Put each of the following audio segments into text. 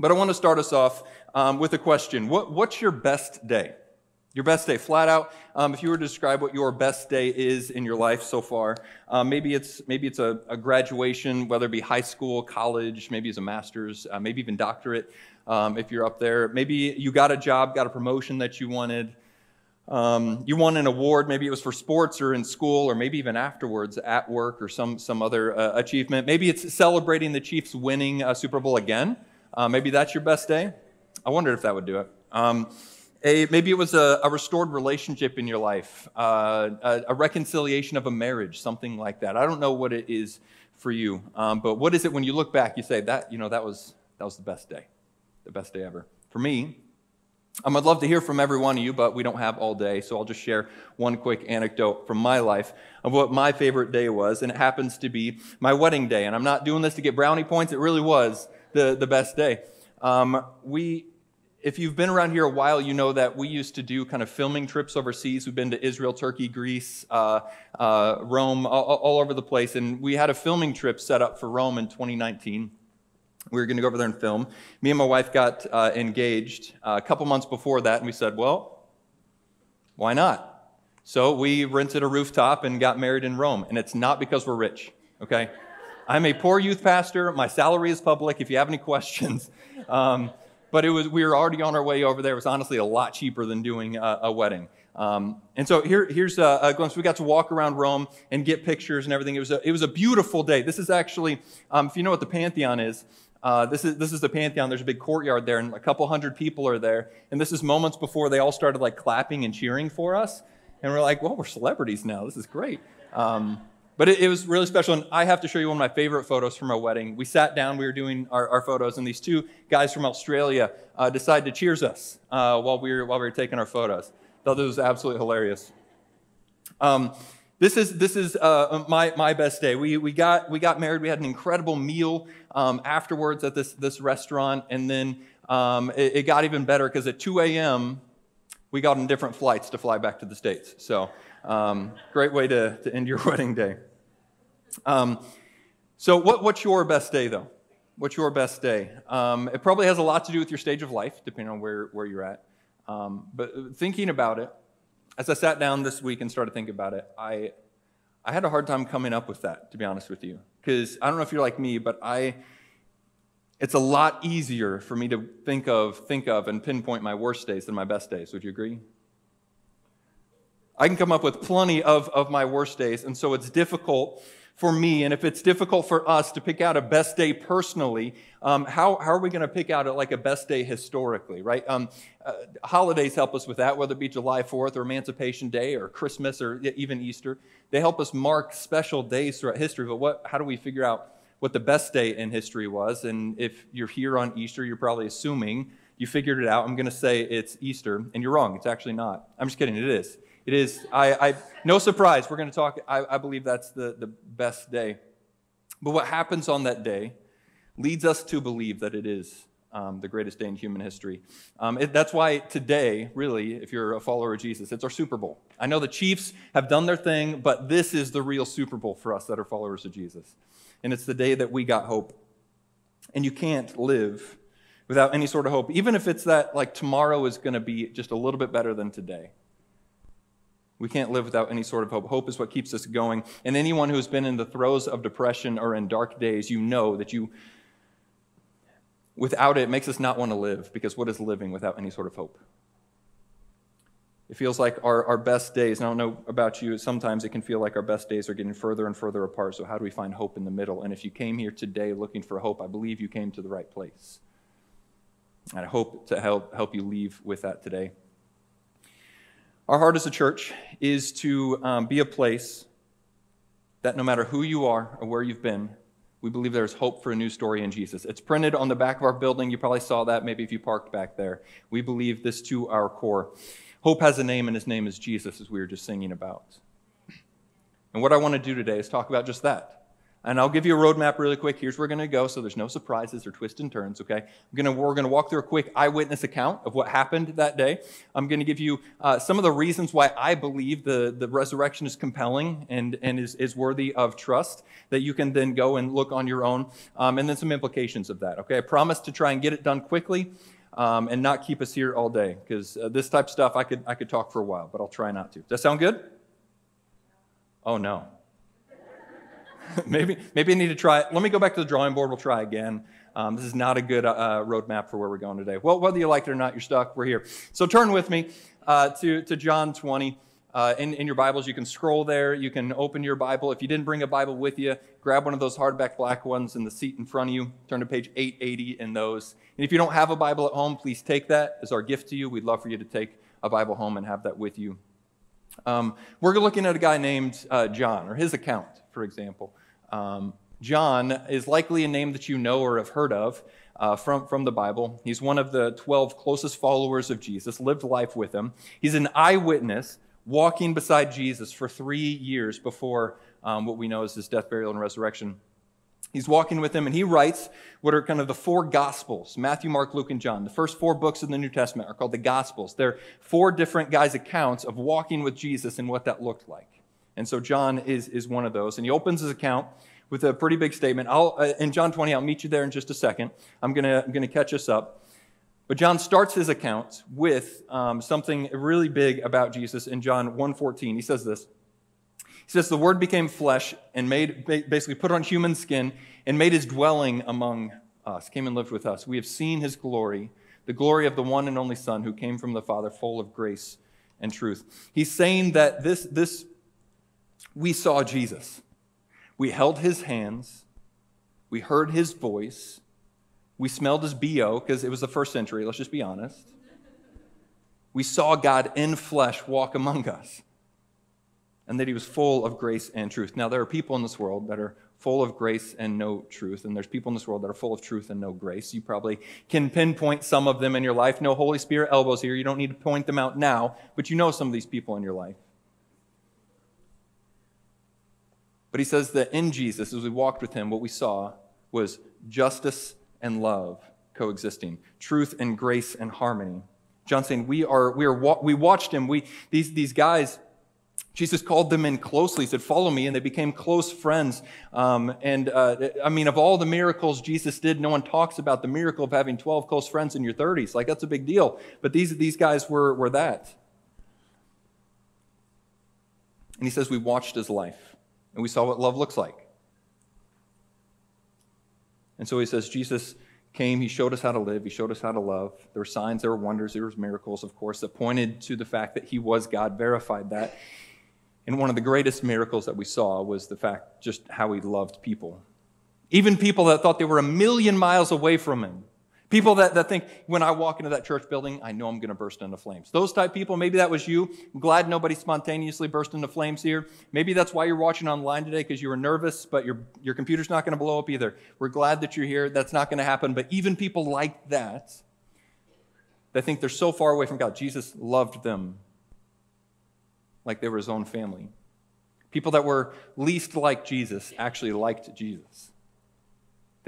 But I want to start us off um, with a question what, What's your best day? Your best day, flat out. Um, if you were to describe what your best day is in your life so far, um, maybe it's maybe it's a, a, graduation, whether it be high school, college, maybe it's a master's, uh, maybe even doctorate. Um, if you're up there, maybe you got a job, got a promotion that you wanted. Um, you won an award, maybe it was for sports or in school, or maybe even afterwards at work or some some other uh, achievement. Maybe it's celebrating the Chiefs winning a Super Bowl again. Uh, maybe that's your best day. I wondered if that would do it. Um, a, maybe it was a, a, restored relationship in your life, uh, a, a, reconciliation of a marriage, something like that. I don't know what it is for you, um, but what is it when you look back? You say that you know that was that was the best day, the best day ever for me. Um, I'd love to hear from every one of you, but we don't have all day, so I'll just share one quick anecdote from my life of what my favorite day was, and it happens to be my wedding day. And I'm not doing this to get brownie points; it really was the the best day. Um, we if you've been around here a while, you know that we used to do kind of filming trips overseas. We've been to Israel, Turkey, Greece, uh, uh, Rome, all, all, over the place. And we had a filming trip set up for Rome in 2019. We were going to go over there and film. Me and my wife got uh, engaged uh, a couple months before that, and we said, well, why not? So we rented a rooftop and got married in Rome. And it's not because we're rich, okay? I'm a poor youth pastor. My salary is public if you have any questions. Um, but it was we were already on our way over there. It was honestly a lot cheaper than doing a, a wedding. Um, and so here, here's a, a, glimpse. We got to walk around Rome and get pictures and everything. It was a, it was a beautiful day. This is actually, um, if you know what the Pantheon is, uh, this is this is the Pantheon. There's a big courtyard there, and a couple hundred people are there. And this is moments before they all started like clapping and cheering for us. And we're like, well, we're celebrities now. This is great. Um, but it, it, was really special. And I have to show you one of my favorite photos from our wedding. We sat down, we were doing our, our photos, and these two guys from Australia uh, decided to cheers us uh, while, we were, while we were taking our photos. Thought this was absolutely hilarious. Um, this is, this is uh, my, my best day. We, we, got, we got married. We had an incredible meal um, afterwards at this, this restaurant. And then um, it, it, got even better because at 2 a.m., we got on different flights to fly back to the States. So, um, great way to, to end your wedding day. Um, so, what, what's your best day, though? What's your best day? Um, it probably has a lot to do with your stage of life, depending on where, where you're at. Um, but thinking about it, as I sat down this week and started thinking about it, I, I had a hard time coming up with that, to be honest with you. Because I don't know if you're like me, but I, it's a lot easier for me to think of, think of and pinpoint my worst days than my best days. Would you agree? I can come up with plenty of, of my worst days, and so it's difficult for me, and if it's difficult for us to pick out a best day personally, um, how, how are we going to pick out a, like a best day historically, right? Um, uh, holidays help us with that, whether it be July 4th or Emancipation Day or Christmas or even Easter. They help us mark special days throughout history, but what, how do we figure out what the best day in history was? And if you're here on Easter, you're probably assuming you figured it out. I'm going to say it's Easter, and you're wrong. It's actually not. I'm just kidding. It is. It is, I, I no surprise, we're going to talk, I, I believe that's the, the best day. But what happens on that day leads us to believe that it is um, the greatest day in human history. Um, it, that's why today, really, if you're a follower of Jesus, it's our Super Bowl. I know the Chiefs have done their thing, but this is the real Super Bowl for us that are followers of Jesus. And it's the day that we got hope. And you can't live without any sort of hope, even if it's that like tomorrow is going to be just a little bit better than today. We can't live without any sort of hope. Hope is what keeps us going. And anyone who's been in the throes of depression or in dark days, you know that you, without it, it makes us not want to live because what is living without any sort of hope? It feels like our, our best days, and I don't know about you, sometimes it can feel like our best days are getting further and further apart. So, how do we find hope in the middle? And if you came here today looking for hope, I believe you came to the right place. And I hope to help, help you leave with that today. Our heart as a church is to um, be a place that no matter who you are or where you've been, we believe there's hope for a new story in Jesus. It's printed on the back of our building. You probably saw that maybe if you parked back there. We believe this to our core. Hope has a name, and his name is Jesus, as we were just singing about. And what I want to do today is talk about just that And I'll give you a roadmap really quick. Here's where we're going to go, so there's no surprises or twists and turns, okay? I'm gonna, we're going to walk through a quick eyewitness account of what happened that day. I'm going to give you uh, some of the reasons why I believe the, the resurrection is compelling and, and is, is worthy of trust that you can then go and look on your own, um, and then some implications of that, okay? I promise to try and get it done quickly. Um, and not keep us here all day because uh, this type of stuff I could, I could talk for a while, but I'll try not to. Does that sound good? Oh, no. maybe, maybe I need to try it. Let me go back to the drawing board. We'll try again. Um, this is not a good uh, roadmap for where we're going today. Well, whether you like it or not, you're stuck. We're here. So turn with me uh, to, to John 20. Uh, in, in your Bibles, you can scroll there. You can open your Bible. If you didn't bring a Bible with you, grab one of those hardback black ones in the seat in front of you. Turn to page 880 in those. And if you don't have a Bible at home, please take that as our gift to you. We'd love for you to take a Bible home and have that with you. Um, we're looking at a guy named uh, John, or his account, for example. Um, John is likely a name that you know or have heard of uh, from, from the Bible. He's one of the 12 closest followers of Jesus, lived life with him. He's an eyewitness walking beside Jesus for three years before um, what we know as his death, burial, and resurrection. He's walking with him, and he writes what are kind of the four Gospels Matthew, Mark, Luke, and John. The first four books in the New Testament are called the Gospels. They're four different guys' accounts of walking with Jesus and what that looked like. And so John is, is one of those. And he opens his account with a pretty big statement. I'll, uh, in John 20, I'll meet you there in just a second. I'm going to I'm to catch us up. But John starts his account with um, something really big about Jesus in John 1.14. He says this. He says, The Word became flesh and made, basically put on human skin and made his dwelling among us, came and lived with us. We have seen his glory, the glory of the one and only Son who came from the Father, full of grace and truth. He's saying that this, this we saw Jesus. We held his hands. We heard his voice. We smelled his BO because it was the first century, let's just be honest. We saw God in flesh walk among us and that he was full of grace and truth. Now, there are people in this world that are full of grace and no truth, and there's people in this world that are full of truth and no grace. You probably can pinpoint some of them in your life. No Holy Spirit elbows here. You don't need to point them out now, but you know some of these people in your life. But he says that in Jesus, as we walked with him, what we saw was justice and love coexisting, truth and grace and harmony. John saying, we are, we are, we watched him. We, these, these guys, Jesus called them in closely. He said, follow me. And they became close friends. Um, and, uh, I mean, of all the miracles Jesus did, no one talks about the miracle of having 12 close friends in your 30s. Like, that's a big deal. But these, these guys were, were that. And he says, we watched his life and we saw what love looks like. And so he says, Jesus came, he showed us how to live, he showed us how to love. There were signs, there were wonders, there were miracles, of course, that pointed to the fact that he was God, verified that. And one of the greatest miracles that we saw was the fact just how he loved people. Even people that thought they were a million miles away from him. People that, that think, when I walk into that church building, I know I'm going to burst into flames. Those type people, maybe that was you. I'm glad nobody spontaneously burst into flames here. Maybe that's why you're watching online today because you were nervous, but your, your computer's not going to blow up either. We're glad that you're here. That's not going to happen. But even people like that, that think they're so far away from God, Jesus loved them like they were his own family. People that were least like Jesus actually liked Jesus.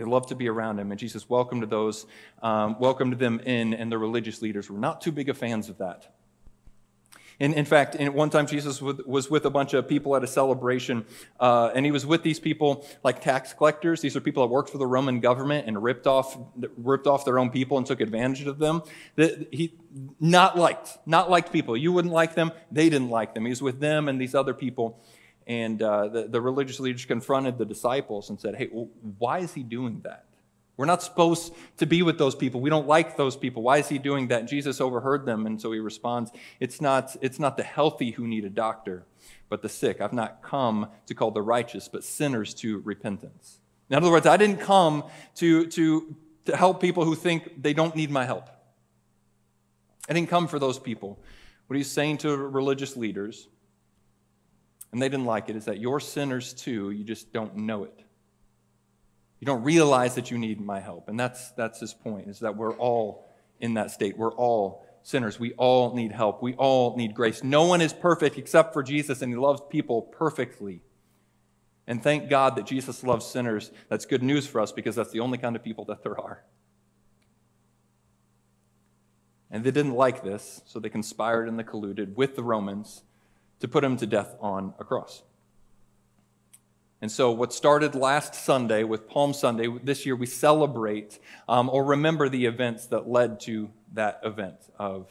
They loved to be around him, and Jesus welcomed those, um, welcomed them in, and the religious leaders were not too big of fans of that. In, in fact, in, one time Jesus was with a bunch of people at a celebration, uh, and he was with these people like tax collectors. These are people that worked for the Roman government and ripped off, ripped off their own people and took advantage of them. The, he not liked, not liked people. You wouldn't like them. They didn't like them. He was with them and these other people. And uh, the, the religious leaders confronted the disciples and said, Hey, why is he doing that? We're not supposed to be with those people. We don't like those people. Why is he doing that? And Jesus overheard them, and so he responds, It's not, it's not the healthy who need a doctor, but the sick. I've not come to call the righteous, but sinners to repentance. In other words, I didn't come to, to, to help people who think they don't need my help. I didn't come for those people. What he's saying to religious leaders and they didn't like it, is that you're sinners too, you just don't know it. You don't realize that you need my help. And that's, that's his point, is that we're all in that state. We're all sinners. We all need help. We all need grace. No one is perfect except for Jesus, and he loves people perfectly. And thank God that Jesus loves sinners. That's good news for us because that's the only kind of people that there are. And they didn't like this, so they conspired and they colluded with the Romans to put him to death on a cross. And so, what started last Sunday with Palm Sunday, this year we celebrate um, or remember the events that led to that event of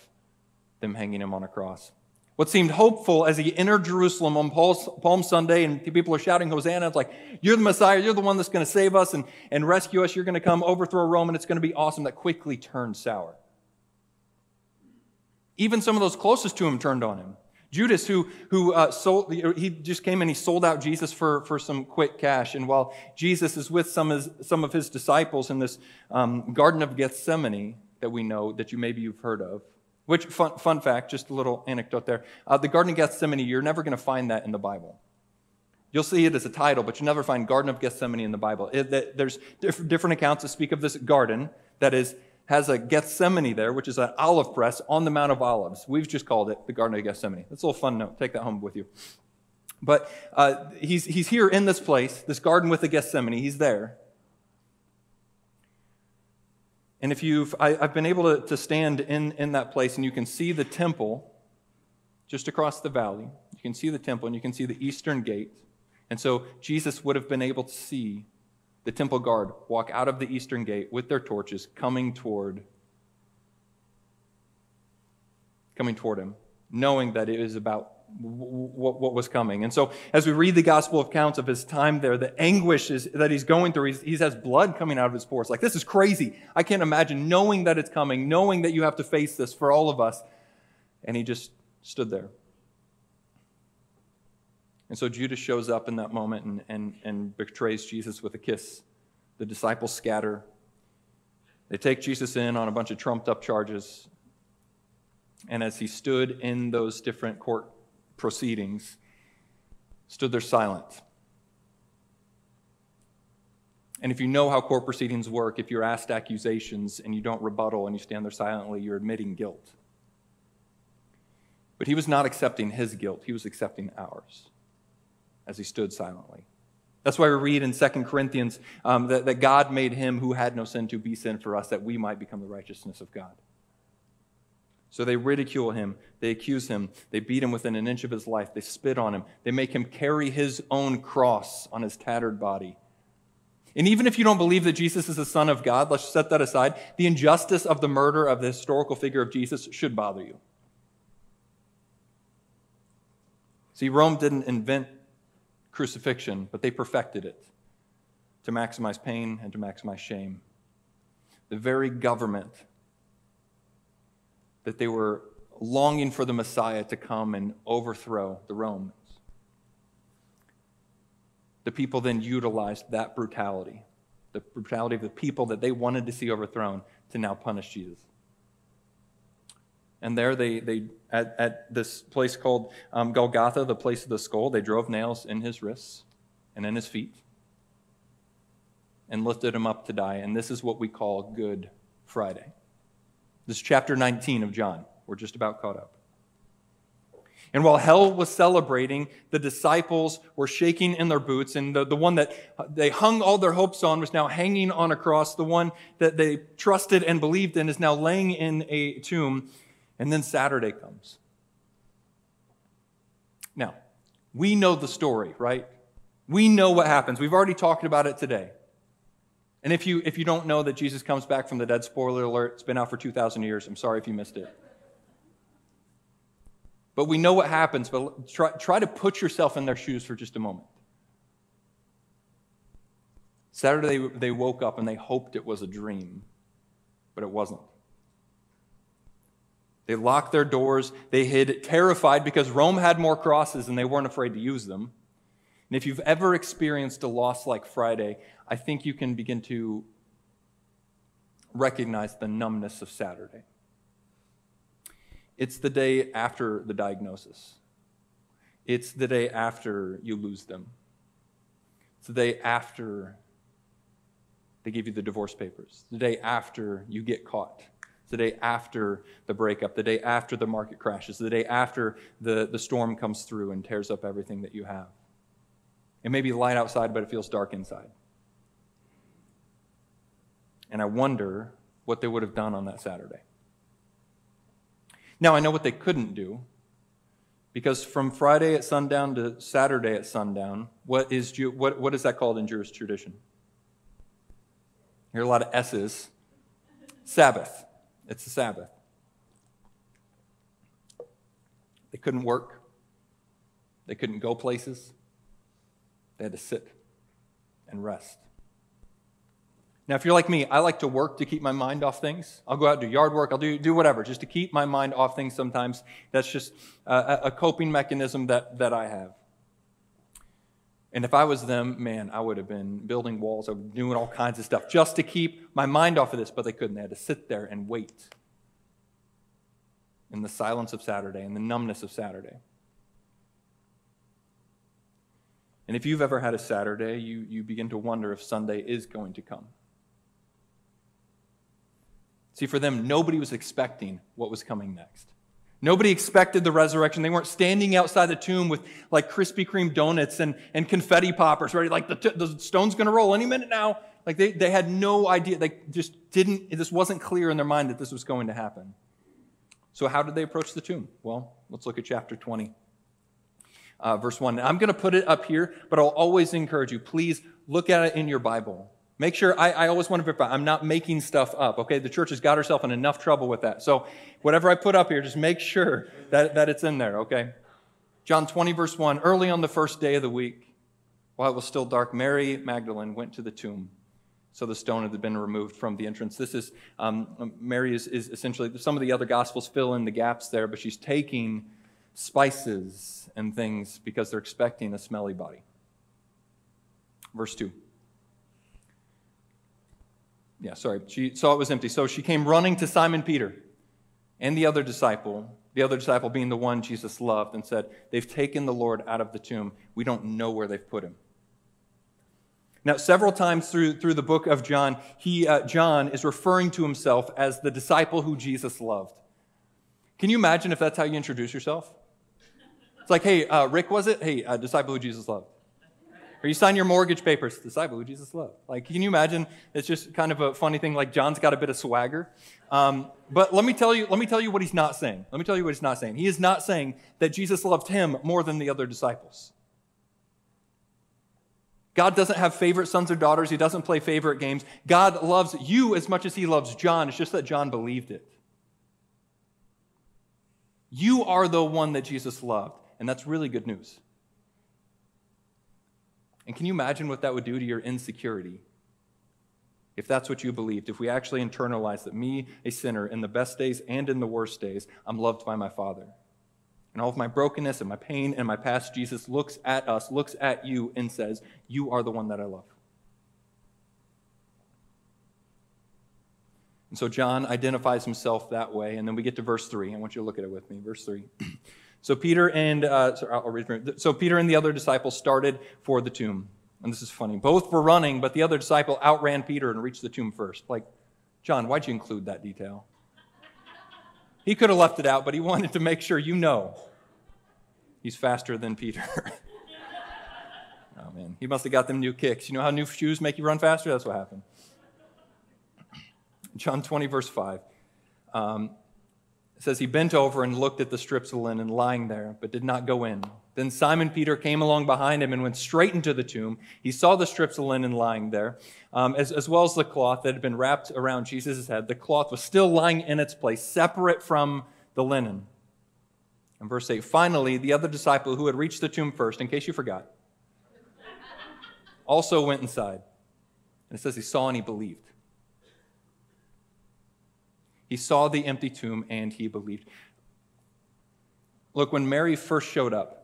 them hanging him on a cross. What seemed hopeful as he entered Jerusalem on Palm Sunday and people are shouting, Hosanna, it's like, You're the Messiah, you're the one that's going to save us and, and rescue us, you're going to come overthrow Rome, and it's going to be awesome, that quickly turned sour. Even some of those closest to him turned on him. Judas, who, who uh, sold, he just came and he sold out Jesus for, for some quick cash. And while Jesus is with some of his, some of his disciples in this um, Garden of Gethsemane that we know, that you maybe you've heard of, which, fun, fun fact, just a little anecdote there. Uh, the Garden of Gethsemane, you're never going to find that in the Bible. You'll see it as a title, but you never find Garden of Gethsemane in the Bible. It, there's different accounts that speak of this garden that is has a Gethsemane there, which is an olive press on the Mount of Olives. We've just called it the Garden of Gethsemane. That's a little fun note. Take that home with you. But uh, he's, he's here in this place, this garden with the Gethsemane. He's there. And if you've, I, have been able to, to stand in, in that place, and you can see the temple just across the valley. You can see the temple, and you can see the eastern gate. And so Jesus would have been able to see the temple guard walk out of the eastern gate with their torches coming toward coming toward him knowing that it is about what, was coming. And so as we read the gospel of accounts of his time there the anguish is, that he's going through he has blood coming out of his pores. Like this is crazy. I can't imagine knowing that it's coming knowing that you have to face this for all of us. And he just stood there and so Judas shows up in that moment and, and, and betrays Jesus with a kiss. The disciples scatter. They take Jesus in on a bunch of trumped up charges. And as he stood in those different court proceedings, stood there silent. And if you know how court proceedings work, if you're asked accusations and you don't rebuttal and you stand there silently, you're admitting guilt. But he was not accepting his guilt, he was accepting ours as he stood silently. That's why we read in 2 Corinthians um, that, that God made him who had no sin to be sin for us, that we might become the righteousness of God. So they ridicule him, they accuse him, they beat him within an inch of his life, they spit on him, they make him carry his own cross on his tattered body. And even if you don't believe that Jesus is the Son of God, let's set that aside. The injustice of the murder of the historical figure of Jesus should bother you. See, Rome didn't invent crucifixion, but they perfected it to maximize pain and to maximize shame. The very government that they were longing for the Messiah to come and overthrow the Romans. The people then utilized that brutality, the brutality of the people that they wanted to see overthrown, to now punish Jesus. And there they, they at, at this place called um, Golgotha, the place of the skull, they drove nails in his wrists and in his feet and lifted him up to die. And this is what we call Good Friday. This is chapter 19 of John. We're just about caught up. And while hell was celebrating, the disciples were shaking in their boots, and the, the one that they hung all their hopes on was now hanging on a cross. The one that they trusted and believed in is now laying in a tomb. And then Saturday comes. Now, we know the story, right? We know what happens. We've already talked about it today. And if you, if you don't know that Jesus comes back from the dead, spoiler alert, it's been out for 2,000 years. I'm sorry if you missed it. But we know what happens, but try, try to put yourself in their shoes for just a moment. Saturday, they woke up and they hoped it was a dream, but it wasn't. They locked their doors. They hid, terrified because Rome had more crosses and they weren't afraid to use them. And if you've ever experienced a loss like Friday, I think you can begin to recognize the numbness of Saturday. It's the day after the diagnosis, it's the day after you lose them, it's the day after they give you the divorce papers, the day after you get caught the day after the breakup, the day after the market crashes, the day after the, the storm comes through and tears up everything that you have. It may be light outside, but it feels dark inside. And I wonder what they would have done on that Saturday. Now, I know what they couldn't do, because from Friday at sundown to Saturday at sundown, what is, what, what is that called in Jewish tradition? You hear a lot of S's. Sabbath. It's the Sabbath. They couldn't work. They couldn't go places. They had to sit and rest. Now, if you're like me, I like to work to keep my mind off things. I'll go out and do yard work, I'll do, do whatever, just to keep my mind off things sometimes. That's just a, a coping mechanism that, that I have. And if I was them, man, I would have been building walls, I would doing all kinds of stuff just to keep my mind off of this, but they couldn't. They had to sit there and wait in the silence of Saturday, in the numbness of Saturday. And if you've ever had a Saturday, you, you begin to wonder if Sunday is going to come. See, for them, nobody was expecting what was coming next. Nobody expected the resurrection. They weren't standing outside the tomb with like Krispy Kreme donuts and, and confetti poppers ready, like the, t- the stone's going to roll any minute now. Like they, they had no idea. They just didn't, this wasn't clear in their mind that this was going to happen. So, how did they approach the tomb? Well, let's look at chapter 20, uh, verse 1. I'm going to put it up here, but I'll always encourage you please look at it in your Bible. Make sure, I, I always want to verify, I'm not making stuff up, okay? The church has got herself in enough trouble with that. So whatever I put up here, just make sure that, that it's in there, okay? John 20, verse 1 Early on the first day of the week, while it was still dark, Mary Magdalene went to the tomb. So the stone had been removed from the entrance. This is, um, Mary is, is essentially, some of the other gospels fill in the gaps there, but she's taking spices and things because they're expecting a smelly body. Verse 2 yeah, sorry. She saw it was empty. So she came running to Simon Peter and the other disciple, the other disciple being the one Jesus loved, and said, They've taken the Lord out of the tomb. We don't know where they've put him. Now, several times through, through the book of John, he, uh, John is referring to himself as the disciple who Jesus loved. Can you imagine if that's how you introduce yourself? It's like, hey, uh, Rick, was it? Hey, uh, disciple who Jesus loved. Or you sign your mortgage papers, disciple who Jesus loved. Like, can you imagine? It's just kind of a funny thing. Like, John's got a bit of swagger. Um, but let me tell you, let me tell you what he's not saying. Let me tell you what he's not saying. He is not saying that Jesus loved him more than the other disciples. God doesn't have favorite sons or daughters. He doesn't play favorite games. God loves you as much as he loves John. It's just that John believed it. You are the one that Jesus loved, and that's really good news. And can you imagine what that would do to your insecurity? If that's what you believed, if we actually internalized that me, a sinner, in the best days and in the worst days, I'm loved by my Father. And all of my brokenness and my pain and my past, Jesus looks at us, looks at you, and says, You are the one that I love. And so John identifies himself that way. And then we get to verse 3. I want you to look at it with me. Verse 3. So Peter and uh, sorry, I'll read, so Peter and the other disciple started for the tomb. And this is funny. Both were running, but the other disciple outran Peter and reached the tomb first. Like, John, why'd you include that detail? He could have left it out, but he wanted to make sure you know he's faster than Peter. oh, man. He must have got them new kicks. You know how new shoes make you run faster? That's what happened. John 20, verse 5. Um, it says he bent over and looked at the strips of linen lying there, but did not go in. Then Simon Peter came along behind him and went straight into the tomb. He saw the strips of linen lying there, um, as, as well as the cloth that had been wrapped around Jesus' head. The cloth was still lying in its place, separate from the linen. And verse 8 finally, the other disciple who had reached the tomb first, in case you forgot, also went inside. And it says he saw and he believed. He saw the empty tomb and he believed. Look, when Mary first showed up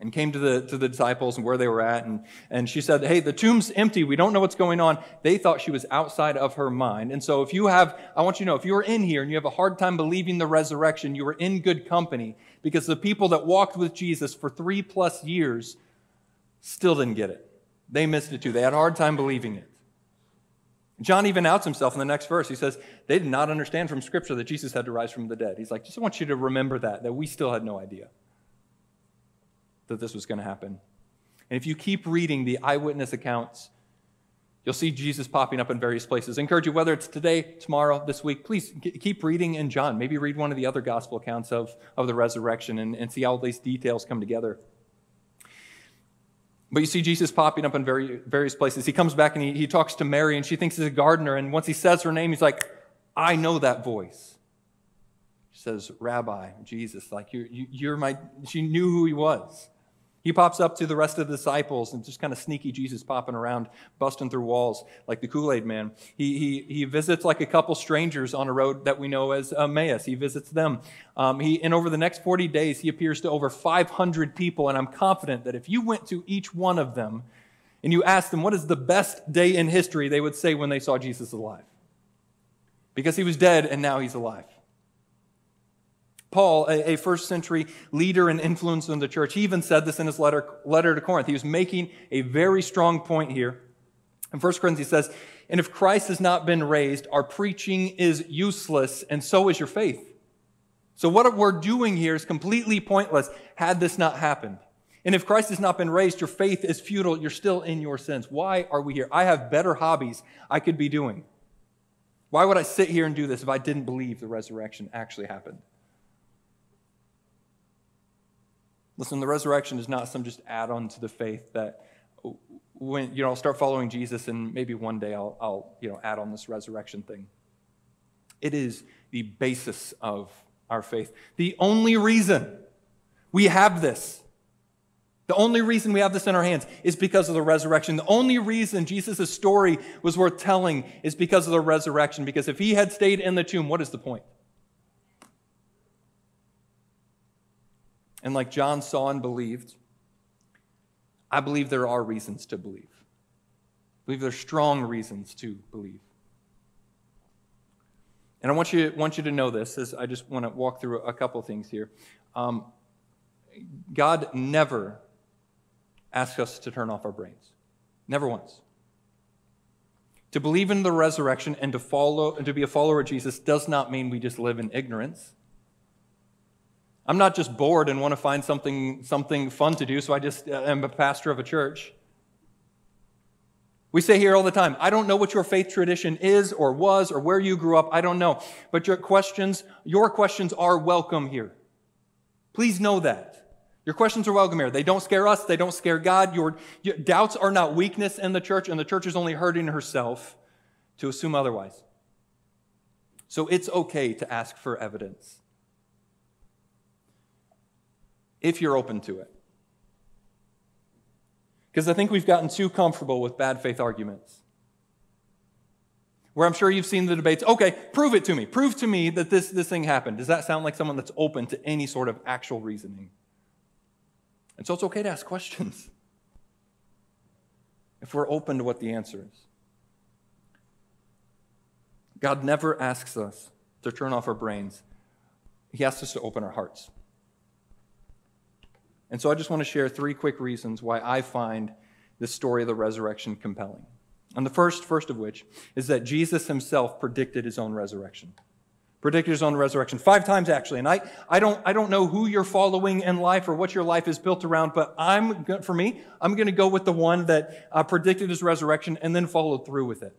and came to the, to the disciples and where they were at, and, and she said, Hey, the tomb's empty. We don't know what's going on. They thought she was outside of her mind. And so, if you have, I want you to know, if you are in here and you have a hard time believing the resurrection, you are in good company because the people that walked with Jesus for three plus years still didn't get it. They missed it too. They had a hard time believing it. John even outs himself in the next verse. He says, They did not understand from Scripture that Jesus had to rise from the dead. He's like, Just want you to remember that, that we still had no idea that this was going to happen. And if you keep reading the eyewitness accounts, you'll see Jesus popping up in various places. I encourage you, whether it's today, tomorrow, this week, please keep reading in John. Maybe read one of the other gospel accounts of, of the resurrection and, and see how these details come together. But you see Jesus popping up in very, various places. He comes back and he, he talks to Mary, and she thinks he's a gardener. And once he says her name, he's like, I know that voice. She says, Rabbi, Jesus, like you're, you're my, she knew who he was. He pops up to the rest of the disciples and just kind of sneaky Jesus popping around, busting through walls like the Kool Aid man. He, he, he visits like a couple strangers on a road that we know as Emmaus. He visits them. Um, he, and over the next 40 days, he appears to over 500 people. And I'm confident that if you went to each one of them and you asked them, what is the best day in history, they would say when they saw Jesus alive. Because he was dead and now he's alive. Paul, a, a, first century leader and influence in the church, he even said this in his letter, letter to Corinth. He was making a very strong point here. In 1 Corinthians, he says, And if Christ has not been raised, our preaching is useless, and so is your faith. So, what we're doing here is completely pointless had this not happened. And if Christ has not been raised, your faith is futile. You're still in your sins. Why are we here? I have better hobbies I could be doing. Why would I sit here and do this if I didn't believe the resurrection actually happened? Listen, the resurrection is not some just add on to the faith that when, you know, I'll start following Jesus and maybe one day I'll, I'll, you know, add on this resurrection thing. It is the basis of our faith. The only reason we have this, the only reason we have this in our hands is because of the resurrection. The only reason Jesus' story was worth telling is because of the resurrection. Because if he had stayed in the tomb, what is the point? And like John saw and believed, I believe there are reasons to believe. I believe there's strong reasons to believe. And I want you, want you to know this, as I just want to walk through a couple things here. Um, God never asks us to turn off our brains. Never once. To believe in the resurrection and to follow and to be a follower of Jesus does not mean we just live in ignorance. I'm not just bored and want to find something, something fun to do, so I just uh, am a pastor of a church. We say here all the time, I don't know what your faith tradition is or was or where you grew up. I don't know. But your questions, your questions are welcome here. Please know that. Your questions are welcome here. They don't scare us. They don't scare God. Your, your doubts are not weakness in the church, and the church is only hurting herself to assume otherwise. So it's okay to ask for evidence if you're open to it. Because I think we've gotten too comfortable with bad faith arguments. Where I'm sure you've seen the debates, okay, prove it to me. Prove to me that this, this thing happened. Does that sound like someone that's open to any sort of actual reasoning? And so it's okay to ask questions if we're open to what the answer is. God never asks us to turn off our brains, He asks us to open our hearts. And so I just want to share three quick reasons why I find this story of the resurrection compelling. And the first, first of which, is that Jesus himself predicted his own resurrection. Predicted his own resurrection five times actually. And I, I, don't, I don't know who you're following in life or what your life is built around, but I'm, for me, I'm going to go with the one that uh, predicted his resurrection and then followed through with it.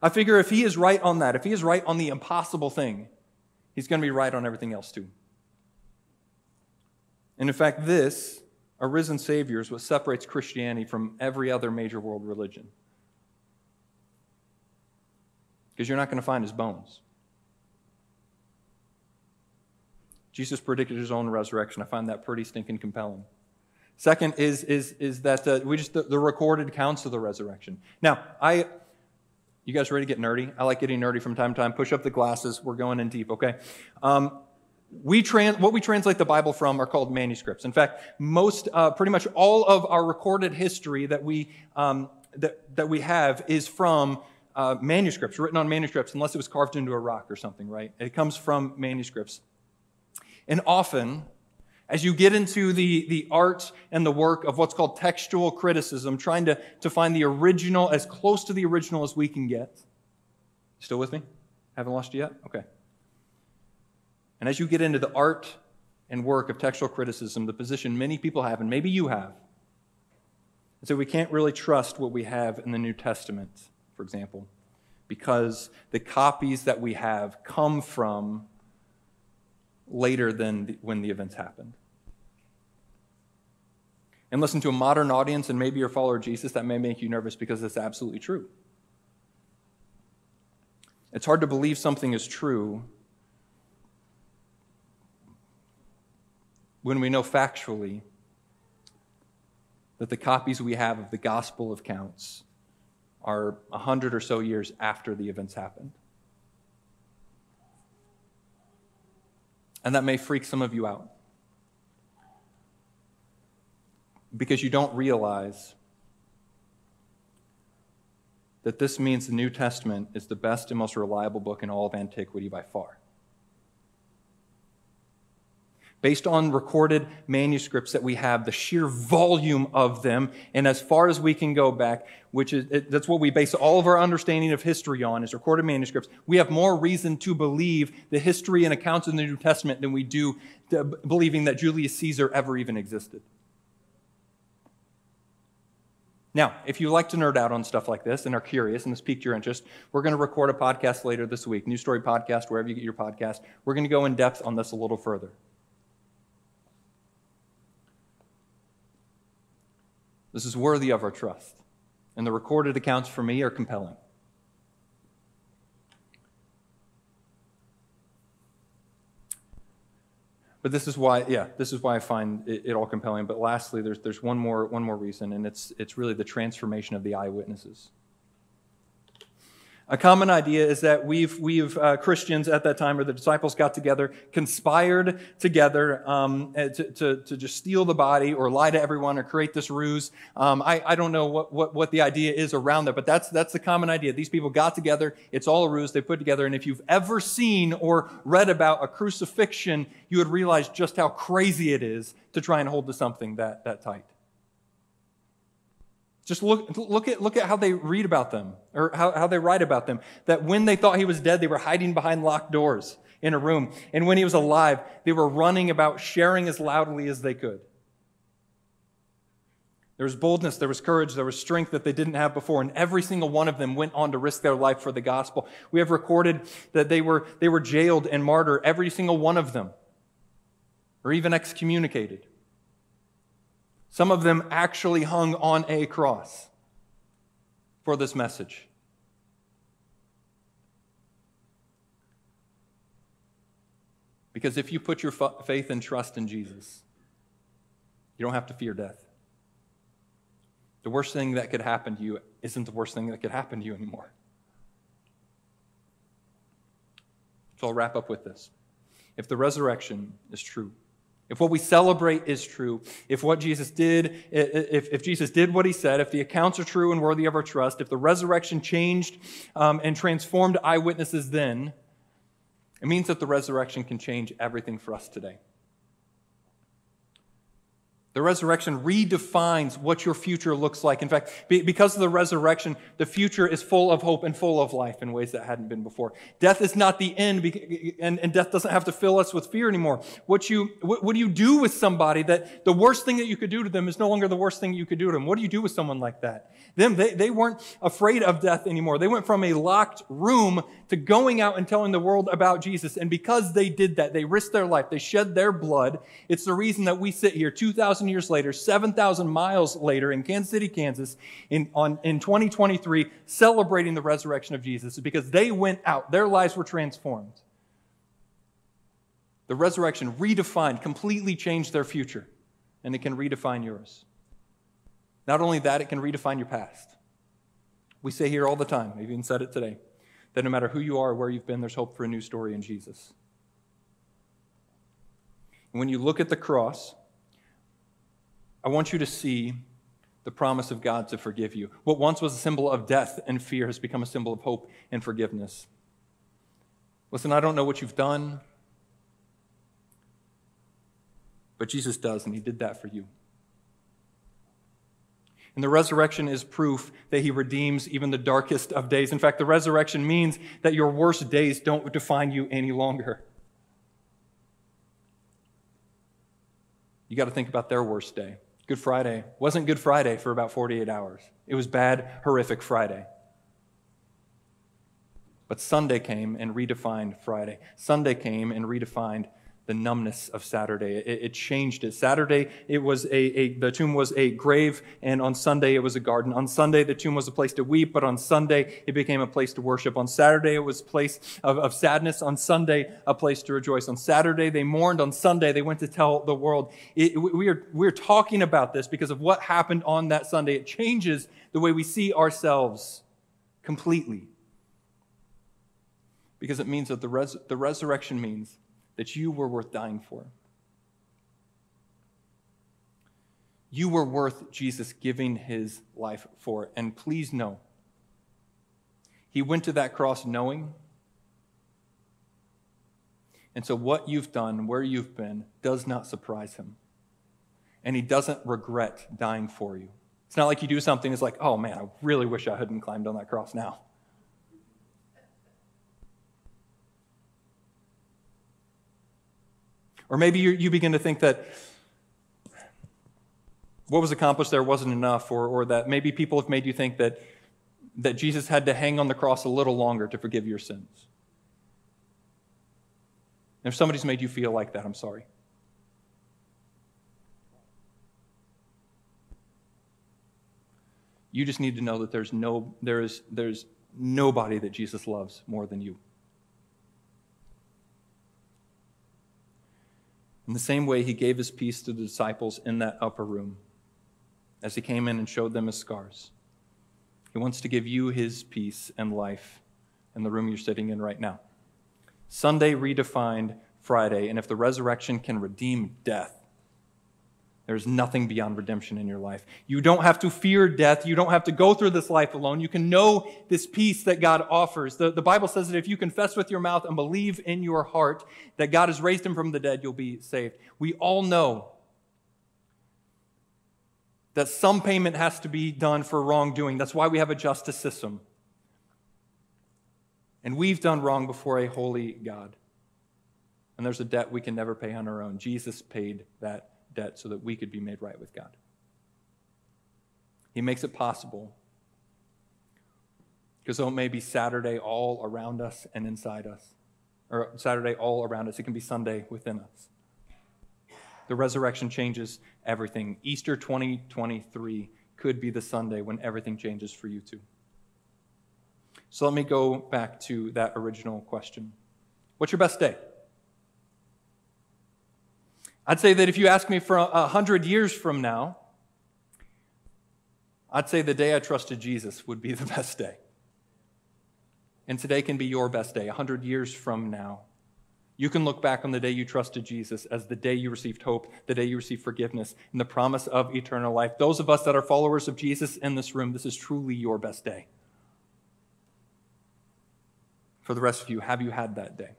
I figure if he is right on that, if he is right on the impossible thing, he's going to be right on everything else too. And in fact, this, a risen Savior, is what separates Christianity from every other major world religion. Because you're not going to find his bones. Jesus predicted his own resurrection. I find that pretty stinking compelling. Second is, is, is that uh, we just the, the, recorded accounts of the resurrection. Now, I, you guys ready to get nerdy? I like getting nerdy from time to time. Push up the glasses. We're going in deep, okay? Um, we trans, what we translate the Bible from are called manuscripts. In fact, most, uh, pretty much all of our recorded history that we, um, that, that we have is from uh, manuscripts, written on manuscripts, unless it was carved into a rock or something, right? It comes from manuscripts. And often, as you get into the, the art and the work of what's called textual criticism, trying to, to find the original as close to the original as we can get. Still with me? Haven't lost you yet? Okay. And as you get into the art and work of textual criticism, the position many people have, and maybe you have, And so we can't really trust what we have in the New Testament, for example, because the copies that we have come from later than the, when the events happened. And listen to a modern audience, and maybe you're a follower Jesus, that may make you nervous because it's absolutely true. It's hard to believe something is true when we know factually that the copies we have of the Gospel accounts are a hundred or so years after the events happened. And that may freak some of you out because you don't realize that this means the New Testament is the best and most reliable book in all of antiquity by far based on recorded manuscripts that we have, the sheer volume of them, and as far as we can go back, which is it, that's what we base all of our understanding of history on, is recorded manuscripts. We have more reason to believe the history and accounts in the New Testament than we do uh, believing that Julius Caesar ever even existed. Now, if you like to nerd out on stuff like this and are curious and this piqued your interest, we're going to record a podcast later this week, New Story Podcast, wherever you get your podcast. We're going to go in depth on this a little further. This is worthy of our trust. And the recorded accounts for me are compelling. But this is why, yeah, this is why I find it, it, all compelling. But lastly, there's, there's one, more, one more reason, and it's, it's really the transformation of the eyewitnesses. A common idea is that we've, we've uh, Christians at that time, or the disciples got together, conspired together um, eh, to, to, to, just steal the body or lie to everyone or create this ruse. Um, I, I don't know what, what, what the idea is around that, but that's, that's the common idea. These people got together, it's all a ruse they put together. And if you've ever seen or read about a crucifixion, you would realize just how crazy it is to try and hold to something that, that tight. Just look, look, at, look at how they read about them, or how, how they write about them. That when they thought he was dead, they were hiding behind locked doors in a room. And when he was alive, they were running about, sharing as loudly as they could. There was boldness, there was courage, there was strength that they didn't have before, and every single one of them went on to risk their life for the gospel. We have recorded that they were, they were jailed and martyred, every single one of them, or even excommunicated. Some of them actually hung on a cross for this message. Because if you put your faith and trust in Jesus, you don't have to fear death. The worst thing that could happen to you isn't the worst thing that could happen to you anymore. So I'll wrap up with this. If the resurrection is true, if what we celebrate is true, if what Jesus did, if, if Jesus did what he said, if the accounts are true and worthy of our trust, if the resurrection changed um, and transformed eyewitnesses then, it means that the resurrection can change everything for us today. The resurrection redefines what your future looks like. In fact, because of the resurrection, the future is full of hope and full of life in ways that hadn't been before. Death is not the end, and death doesn't have to fill us with fear anymore. What, you, what do you do with somebody that the worst thing that you could do to them is no longer the worst thing you could do to them? What do you do with someone like that? Them, they, they weren't afraid of death anymore. They went from a locked room to going out and telling the world about Jesus. And because they did that, they risked their life, they shed their blood. It's the reason that we sit here 2,000 years later, 7,000 miles later in Kansas City, Kansas, in, on, in 2023, celebrating the resurrection of Jesus, because they went out, their lives were transformed. The resurrection redefined, completely changed their future, and it can redefine yours. Not only that, it can redefine your past. We say here all the time, we even said it today, that no matter who you are or where you've been, there's hope for a new story in Jesus. And when you look at the cross, I want you to see the promise of God to forgive you. What once was a symbol of death and fear has become a symbol of hope and forgiveness. Listen, I don't know what you've done, but Jesus does, and He did that for you. And the resurrection is proof that he redeems even the darkest of days. In fact, the resurrection means that your worst days don't define you any longer. You got to think about their worst day. Good Friday wasn't Good Friday for about 48 hours. It was bad, horrific Friday. But Sunday came and redefined Friday. Sunday came and redefined the numbness of Saturday. It, it, changed it. Saturday, it was a, a, the tomb was a grave, and on Sunday, it was a garden. On Sunday, the tomb was a place to weep, but on Sunday, it became a place to worship. On Saturday, it was a place of, of sadness. On Sunday, a place to rejoice. On Saturday, they mourned. On Sunday, they went to tell the world. It, we, are, we are talking about this because of what happened on that Sunday. It changes the way we see ourselves completely. Because it means that the, res, the resurrection means that you were worth dying for. You were worth Jesus giving his life for. And please know, he went to that cross knowing. And so, what you've done, where you've been, does not surprise him. And he doesn't regret dying for you. It's not like you do something, it's like, oh man, I really wish I hadn't climbed on that cross now. Or maybe you, you begin to think that what was accomplished there wasn't enough, or, or that maybe people have made you think that, that Jesus had to hang on the cross a little longer to forgive your sins. And if somebody's made you feel like that, I'm sorry. You just need to know that there's no there is there's nobody that Jesus loves more than you. In the same way, he gave his peace to the disciples in that upper room as he came in and showed them his scars. He wants to give you his peace and life in the room you're sitting in right now. Sunday redefined Friday, and if the resurrection can redeem death, there's nothing beyond redemption in your life. You don't have to fear death. You don't have to go through this life alone. You can know this peace that God offers. The, the Bible says that if you confess with your mouth and believe in your heart that God has raised him from the dead, you'll be saved. We all know that some payment has to be done for wrongdoing. That's why we have a justice system. And we've done wrong before a holy God. And there's a debt we can never pay on our own. Jesus paid that debt so that we could be made right with God. He makes it possible. Because though it may be Saturday all around us and inside us, or Saturday all around us, it can be Sunday within us. The resurrection changes everything. Easter 2023 could be the Sunday when everything changes for you too. So let me go back to that original question What's your best day? I'd say that if you ask me for a hundred years from now, I'd say the day I trusted Jesus would be the best day. And today can be your best day. A hundred years from now, you can look back on the day you trusted Jesus as the day you received hope, the day you received forgiveness, and the promise of eternal life. Those of us that are followers of Jesus in this room, this is truly your best day. For the rest of you, have you had that day?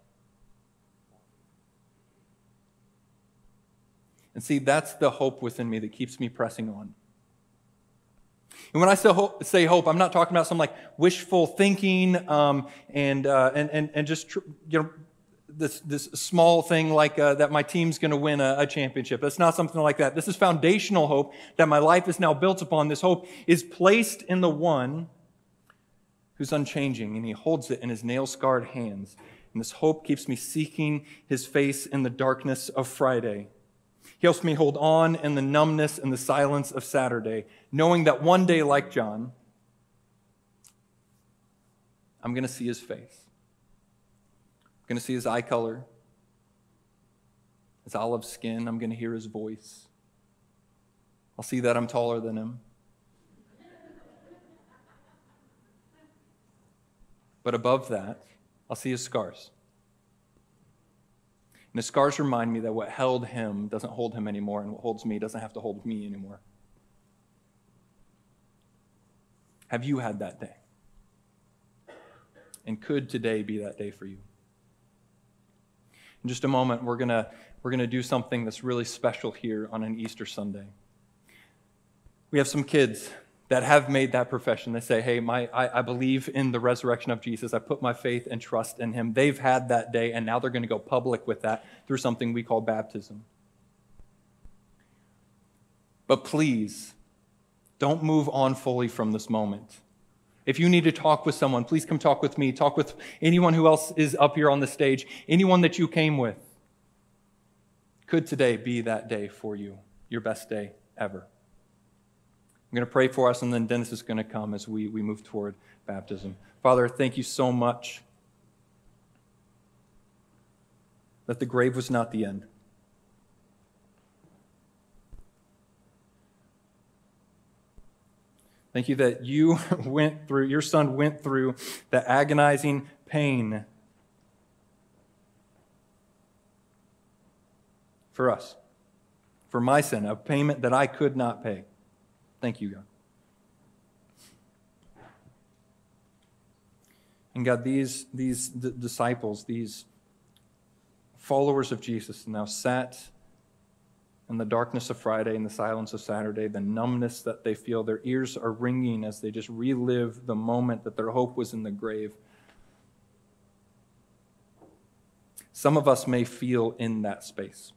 And see, that's the hope within me that keeps me pressing on. And when I say hope, say hope I'm not talking about some like wishful thinking um, and, uh, and, and, and just, tr- you know, this, this small thing like uh, that my team's going to win a, a championship. It's not something like that. This is foundational hope that my life is now built upon. This hope is placed in the one who's unchanging, and he holds it in his nail scarred hands. And this hope keeps me seeking his face in the darkness of Friday. He helps me hold on in the numbness and the silence of Saturday, knowing that one day, like John, I'm going to see his face. I'm going to see his eye color, his olive skin. I'm going to hear his voice. I'll see that I'm taller than him. But above that, I'll see his scars. And the scars remind me that what held him doesn't hold him anymore, and what holds me doesn't have to hold me anymore. Have you had that day? And could today be that day for you? In just a moment, we're going to we're going to do something that's really special here on an Easter Sunday. We have some kids that have made that profession. They say, hey, my, I, I, believe in the resurrection of Jesus. I put my faith and trust in him. They've had that day, and now they're going to go public with that through something we call baptism. But please, don't move on fully from this moment. If you need to talk with someone, please come talk with me. Talk with anyone who else is up here on the stage, anyone that you came with. Could today be that day for you, your best day ever? I'm going to pray for us, and then Dennis is going to come as we, we move toward baptism. Father, thank you so much that the grave was not the end. Thank you that you went through, your son went through the agonizing pain for us, for my sin, a payment that I could not pay. Thank you, God. And God, these, these d- disciples, these followers of Jesus, now sat in the darkness of Friday, in the silence of Saturday, the numbness that they feel. Their ears are ringing as they just relive the moment that their hope was in the grave. Some of us may feel in that space.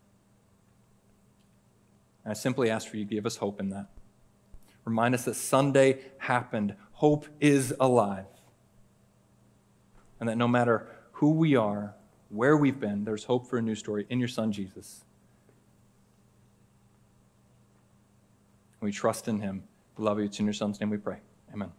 And I simply ask for you to give us hope in that. Remind us that Sunday happened. Hope is alive. And that no matter who we are, where we've been, there's hope for a new story in your Son, Jesus. We trust in him. We love you. It's in your Son's name we pray. Amen.